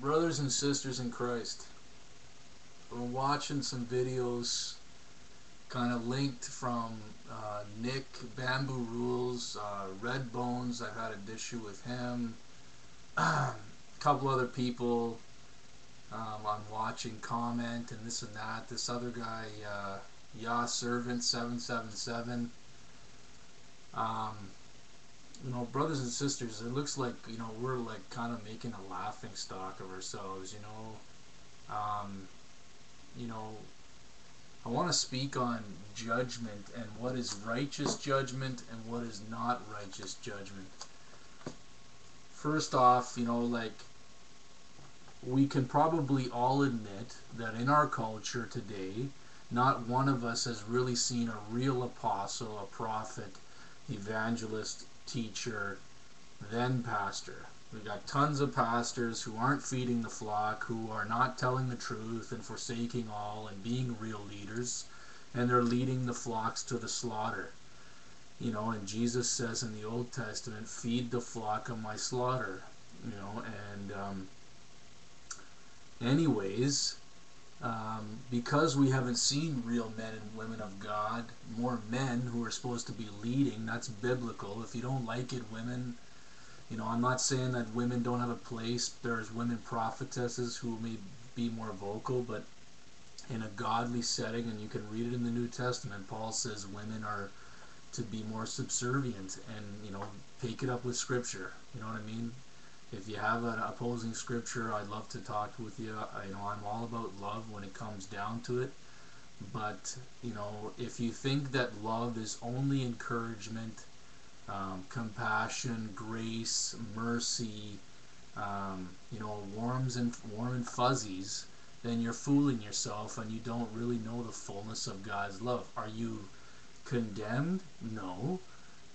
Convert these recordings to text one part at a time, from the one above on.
brothers and sisters in Christ, we're watching some videos kind of linked from uh, Nick Bamboo Rules, uh, Red Bones. I've had an issue with him. a couple other people um, I'm watching comment and this and that. This other guy, uh, Yah Servant 777. Um, you know, brothers and sisters, it looks like, you know, we're like kind of making a laughing stock of ourselves, you know. Um, you know, I want to speak on judgment and what is righteous judgment and what is not righteous judgment. First off, you know, like, we can probably all admit that in our culture today, not one of us has really seen a real apostle, a prophet, evangelist, teacher, then pastor. We've got tons of pastors who aren't feeding the flock, who are not telling the truth and forsaking all and being real leaders, and they're leading the flocks to the slaughter. You know, and Jesus says in the Old Testament, feed the flock of my slaughter. You know, and um, anyways, um, because we haven't seen real men and women of God, more men who are supposed to be leading, that's biblical. If you don't like it, women, you know, I'm not saying that women don't have a place. There's women prophetesses who may be more vocal, but in a godly setting, and you can read it in the New Testament, Paul says women are to be more subservient and, you know, take it up with Scripture. You know what I mean? If you have an opposing scripture, I'd love to talk with you. I you know I'm all about love when it comes down to it. But you know, if you think that love is only encouragement, um, compassion, grace, mercy, um, you know, warms and warm and fuzzies, then you're fooling yourself and you don't really know the fullness of God's love. Are you condemned? No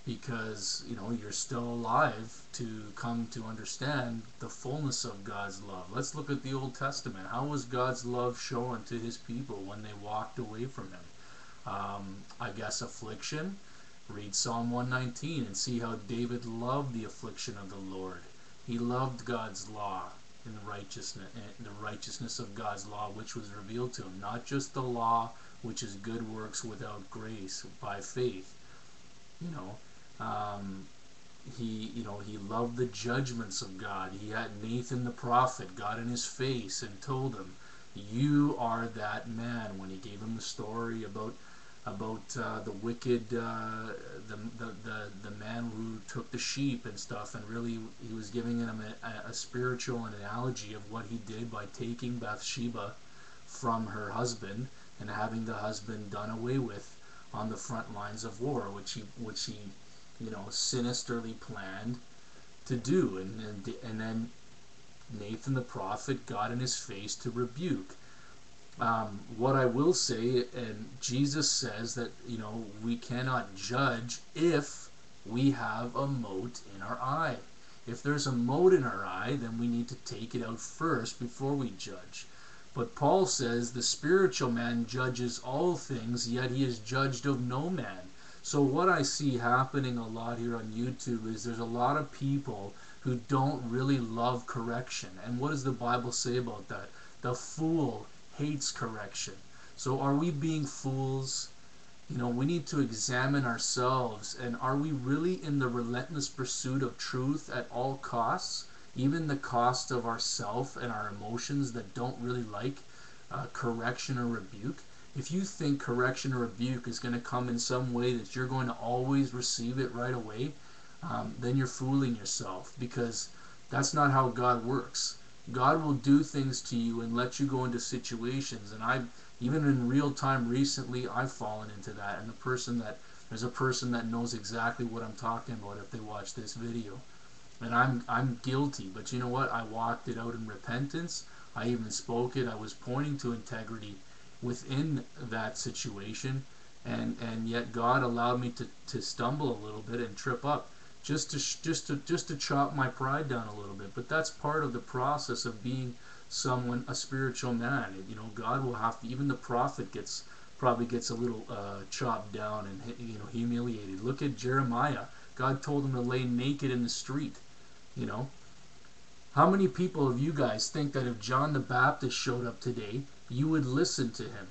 because you know you're still alive to come to understand the fullness of God's love. Let's look at the Old Testament. How was God's love shown to His people when they walked away from Him? Um, I guess affliction. Read Psalm 119 and see how David loved the affliction of the Lord. He loved God's law and the righteousness, and the righteousness of God's law, which was revealed to him. Not just the law, which is good works without grace by faith. You know, um, he, you know, he loved the judgments of God. He had Nathan the prophet got in his face and told him, "You are that man." When he gave him the story about about uh, the wicked, uh, the, the the the man who took the sheep and stuff, and really he was giving him a, a spiritual analogy of what he did by taking Bathsheba from her husband and having the husband done away with on the front lines of war, which he which he you know, sinisterly planned to do. And, and, and then Nathan the prophet got in his face to rebuke. Um, what I will say, and Jesus says that, you know, we cannot judge if we have a mote in our eye. If there's a mote in our eye, then we need to take it out first before we judge. But Paul says the spiritual man judges all things, yet he is judged of no man. So what I see happening a lot here on YouTube is there's a lot of people who don't really love correction. And what does the Bible say about that? The fool hates correction. So are we being fools? You know, we need to examine ourselves and are we really in the relentless pursuit of truth at all costs? Even the cost of ourself and our emotions that don't really like uh, correction or rebuke? If you think correction or rebuke is going to come in some way that you're going to always receive it right away, um, then you're fooling yourself because that's not how God works. God will do things to you and let you go into situations. And I've, even in real time recently, I've fallen into that. And the person that, there's a person that knows exactly what I'm talking about if they watch this video. And I'm, I'm guilty, but you know what? I walked it out in repentance. I even spoke it. I was pointing to integrity within that situation and and yet God allowed me to, to stumble a little bit and trip up just to just to just to chop my pride down a little bit. But that's part of the process of being someone a spiritual man. You know God will have to even the prophet gets probably gets a little uh, chopped down and you know humiliated. Look at Jeremiah. God told him to lay naked in the street you know. How many people of you guys think that if John the Baptist showed up today, you would listen to him?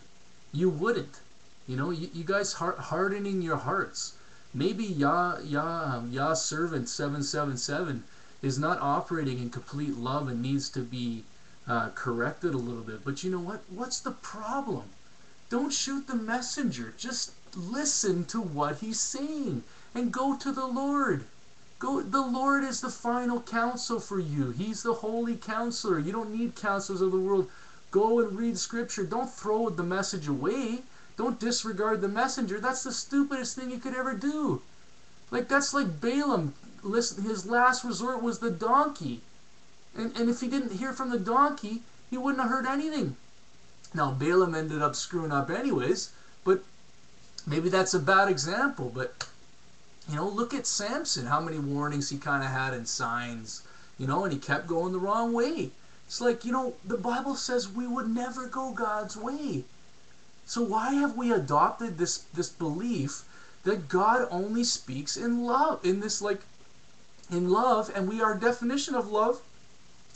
You wouldn't. You know, you, you guys hard, hardening your hearts. Maybe Yah, Yah, um, Yah servant 777 is not operating in complete love and needs to be uh, corrected a little bit. But you know what? What's the problem? Don't shoot the messenger. Just listen to what he's saying and go to the Lord. Go, the Lord is the final counsel for you. He's the holy counselor. You don't need counselors of the world. Go and read scripture. Don't throw the message away. Don't disregard the messenger. That's the stupidest thing you could ever do. Like that's like Balaam. Listen, his last resort was the donkey. And and if he didn't hear from the donkey, he wouldn't have heard anything. Now Balaam ended up screwing up anyways, but maybe that's a bad example, but you know, look at Samson, how many warnings he kind of had and signs, you know, and he kept going the wrong way. It's like, you know, the Bible says we would never go God's way. So why have we adopted this this belief that God only speaks in love, in this like in love, and we our definition of love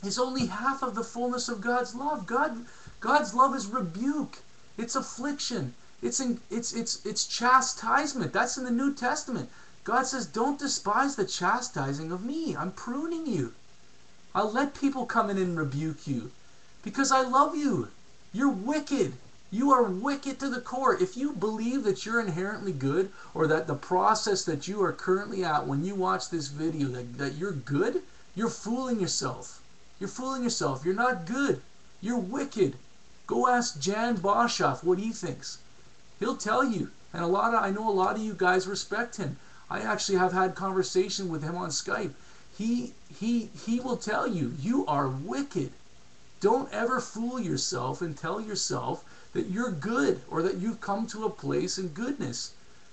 is only half of the fullness of God's love. God God's love is rebuke. It's affliction. It's in, it's it's it's chastisement. That's in the New Testament. God says, Don't despise the chastising of me. I'm pruning you. I'll let people come in and rebuke you because I love you. You're wicked. You are wicked to the core. If you believe that you're inherently good or that the process that you are currently at when you watch this video that, that you're good, you're fooling yourself. You're fooling yourself. You're not good. You're wicked. Go ask Jan Boshoff what he thinks. He'll tell you. And a lot of I know a lot of you guys respect him. I actually have had conversation with him on Skype. He he he will tell you you are wicked. Don't ever fool yourself and tell yourself that you're good or that you've come to a place in goodness.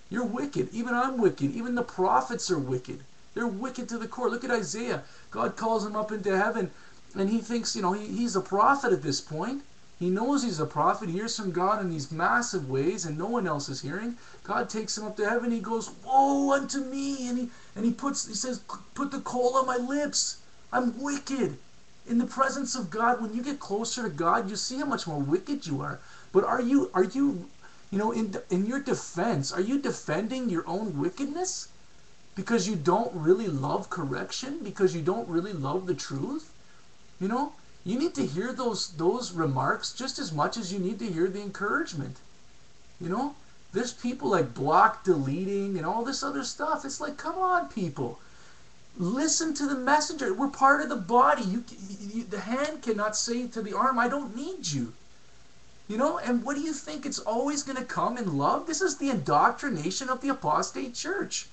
You're wicked. Even I'm wicked. Even the prophets are wicked. They're wicked to the core. Look at Isaiah. God calls him up into heaven and he thinks, you know, he, he's a prophet at this point. He knows he's a prophet. He hears from God in these massive ways, and no one else is hearing. God takes him up to heaven. He goes, "Woe unto me!" And he and he puts he says, "Put the coal on my lips. I'm wicked." In the presence of God, when you get closer to God, you see how much more wicked you are. But are you are you, you know, in in your defense, are you defending your own wickedness? Because you don't really love correction, because you don't really love the truth? You know, you need to hear those those remarks just as much as you need to hear the encouragement. You know, there's people like block deleting and all this other stuff. It's like, come on, people. Listen to the messenger. We're part of the body. You, you, the hand cannot say to the arm, I don't need you. You know, and what do you think? It's always going to come in love? This is the indoctrination of the apostate church.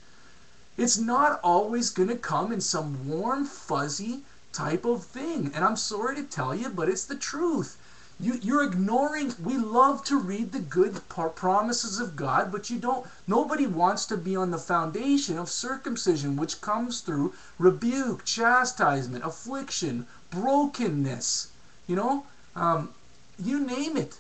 It's not always going to come in some warm, fuzzy, type of thing. And I'm sorry to tell you, but it's the truth. You, you're ignoring, we love to read the good promises of God, but you don't, nobody wants to be on the foundation of circumcision, which comes through rebuke, chastisement, affliction, brokenness, you know, um, you name it.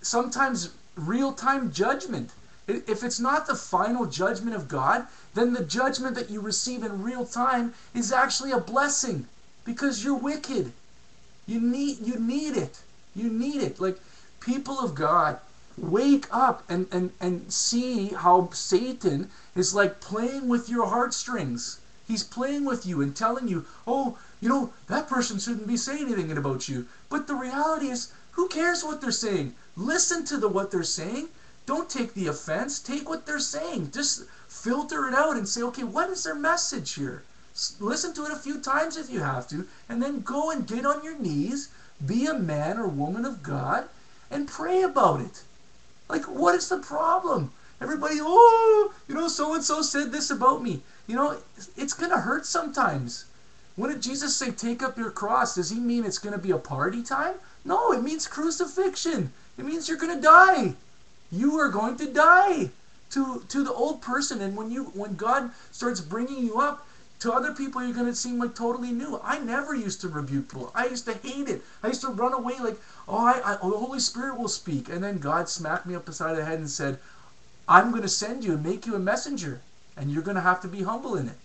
Sometimes real time judgment. If it's not the final judgment of God, then the judgment that you receive in real time is actually a blessing because you're wicked. You need you need it. You need it. Like people of God, wake up and, and, and see how Satan is like playing with your heartstrings. He's playing with you and telling you, oh, you know, that person shouldn't be saying anything about you. But the reality is, who cares what they're saying? Listen to the what they're saying. Don't take the offense. Take what they're saying. Just filter it out and say, okay, what is their message here? Listen to it a few times if you have to, and then go and get on your knees, be a man or woman of God, and pray about it. Like, what is the problem? Everybody, oh, you know, so and so said this about me. You know, it's going to hurt sometimes. When did Jesus say, take up your cross? Does he mean it's going to be a party time? No, it means crucifixion. It means you're going to die you are going to die to to the old person. And when you when god starts bringing you up to other people you're going to seem like totally new. I never used to rebuke people. I used to hate it. I used to run away like oh I, I oh, the holy spirit will speak. And then god smacked me up beside the head and said i'm going to send you and make you a messenger and you're going to have to be humble in it